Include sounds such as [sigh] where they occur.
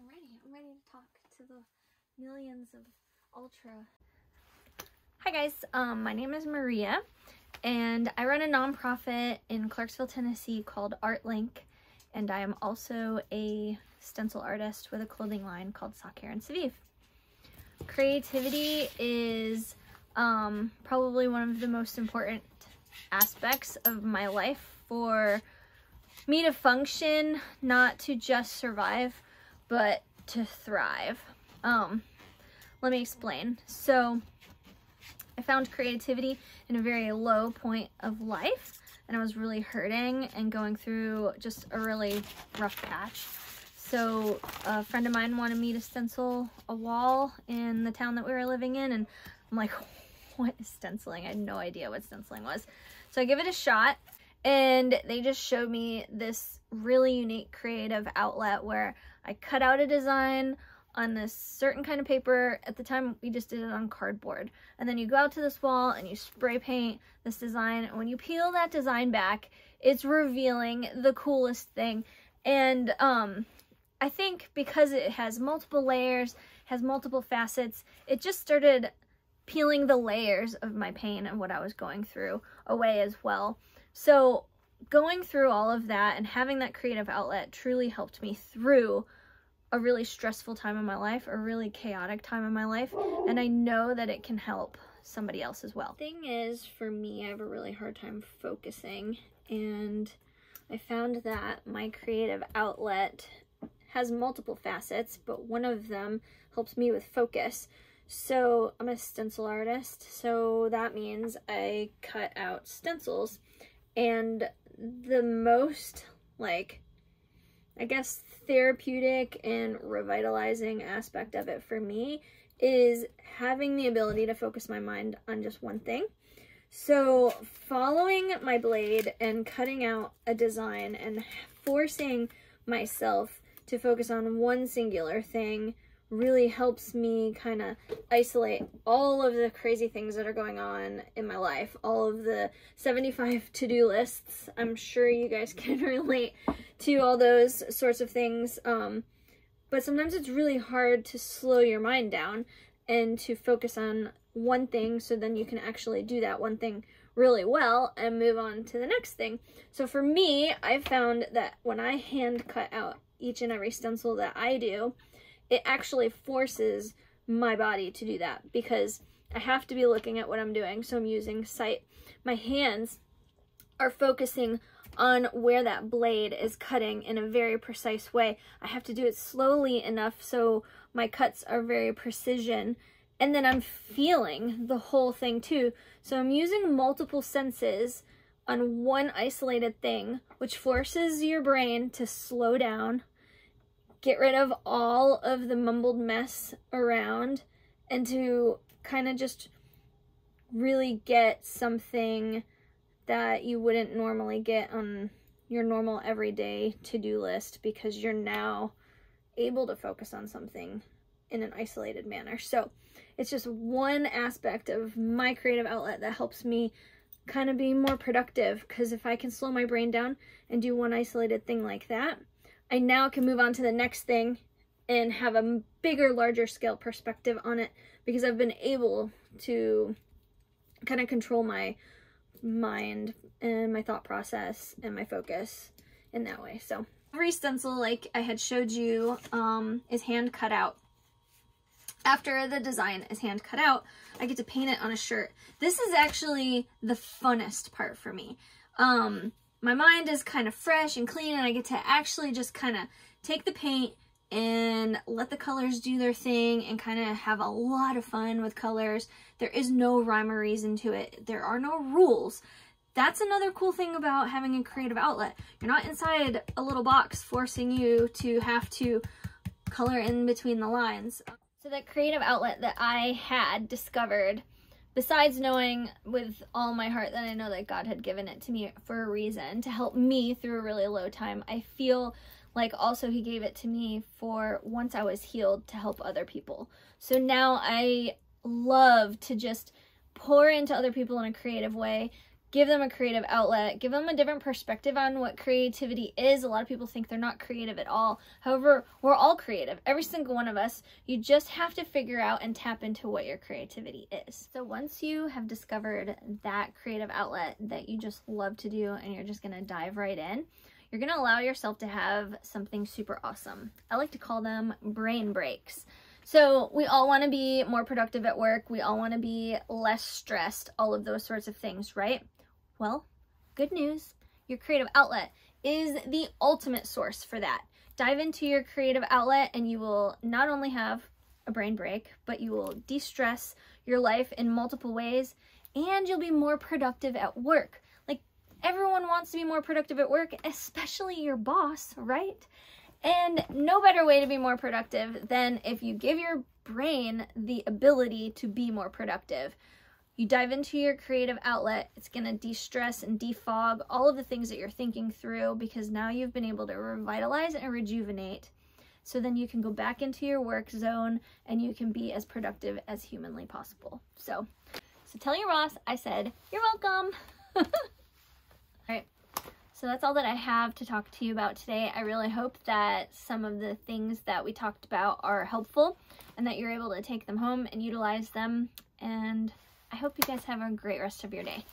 I'm ready. I'm ready to talk to the millions of ultra. Hi guys, um, my name is Maria and I run a nonprofit in Clarksville, Tennessee called ArtLink and I am also a stencil artist with a clothing line called Sacer and Savive. Creativity is um, probably one of the most important aspects of my life for me to function, not to just survive, but to thrive. Um, let me explain. So I found creativity in a very low point of life and I was really hurting and going through just a really rough patch. So a friend of mine wanted me to stencil a wall in the town that we were living in and I'm like, [laughs] what is stenciling? I had no idea what stenciling was. So I give it a shot and they just showed me this really unique creative outlet where I cut out a design on this certain kind of paper. At the time, we just did it on cardboard. And then you go out to this wall and you spray paint this design. And when you peel that design back, it's revealing the coolest thing. And um, I think because it has multiple layers, has multiple facets, it just started peeling the layers of my pain and what I was going through away as well. So going through all of that and having that creative outlet truly helped me through a really stressful time in my life, a really chaotic time in my life, and I know that it can help somebody else as well. Thing is, for me, I have a really hard time focusing, and I found that my creative outlet has multiple facets, but one of them helps me with focus. So I'm a stencil artist, so that means I cut out stencils. And the most, like, I guess, therapeutic and revitalizing aspect of it for me is having the ability to focus my mind on just one thing. So following my blade and cutting out a design and forcing myself to focus on one singular thing really helps me kind of isolate all of the crazy things that are going on in my life, all of the 75 to-do lists. I'm sure you guys [laughs] can relate to all those sorts of things. Um, but sometimes it's really hard to slow your mind down and to focus on one thing so then you can actually do that one thing really well and move on to the next thing. So for me, I found that when I hand cut out each and every stencil that I do, it actually forces my body to do that because I have to be looking at what I'm doing. So I'm using sight. My hands are focusing on where that blade is cutting in a very precise way. I have to do it slowly enough so my cuts are very precision. And then I'm feeling the whole thing too. So I'm using multiple senses on one isolated thing, which forces your brain to slow down get rid of all of the mumbled mess around and to kind of just really get something that you wouldn't normally get on your normal everyday to-do list because you're now able to focus on something in an isolated manner. So it's just one aspect of my creative outlet that helps me kind of be more productive because if I can slow my brain down and do one isolated thing like that, I now can move on to the next thing and have a bigger, larger scale perspective on it because I've been able to kind of control my mind and my thought process and my focus in that way. So every stencil, like I had showed you, um, is hand cut out. After the design is hand cut out, I get to paint it on a shirt. This is actually the funnest part for me. Um, my mind is kind of fresh and clean and I get to actually just kind of take the paint and let the colors do their thing and kind of have a lot of fun with colors. There is no rhyme or reason to it. There are no rules. That's another cool thing about having a creative outlet. You're not inside a little box forcing you to have to color in between the lines. So that creative outlet that I had discovered besides knowing with all my heart that I know that God had given it to me for a reason to help me through a really low time, I feel like also he gave it to me for once I was healed to help other people. So now I love to just pour into other people in a creative way, give them a creative outlet, give them a different perspective on what creativity is. A lot of people think they're not creative at all. However, we're all creative, every single one of us. You just have to figure out and tap into what your creativity is. So once you have discovered that creative outlet that you just love to do and you're just gonna dive right in, you're gonna allow yourself to have something super awesome. I like to call them brain breaks. So we all want to be more productive at work. We all want to be less stressed, all of those sorts of things, right? Well, good news. Your creative outlet is the ultimate source for that. Dive into your creative outlet and you will not only have a brain break, but you will de-stress your life in multiple ways and you'll be more productive at work. Like everyone wants to be more productive at work, especially your boss, right? And no better way to be more productive than if you give your brain the ability to be more productive. You dive into your creative outlet, it's going to de-stress and defog all of the things that you're thinking through because now you've been able to revitalize and rejuvenate. So then you can go back into your work zone and you can be as productive as humanly possible. So, so tell your boss I said, you're welcome. [laughs] all right. So that's all that I have to talk to you about today. I really hope that some of the things that we talked about are helpful and that you're able to take them home and utilize them. And I hope you guys have a great rest of your day.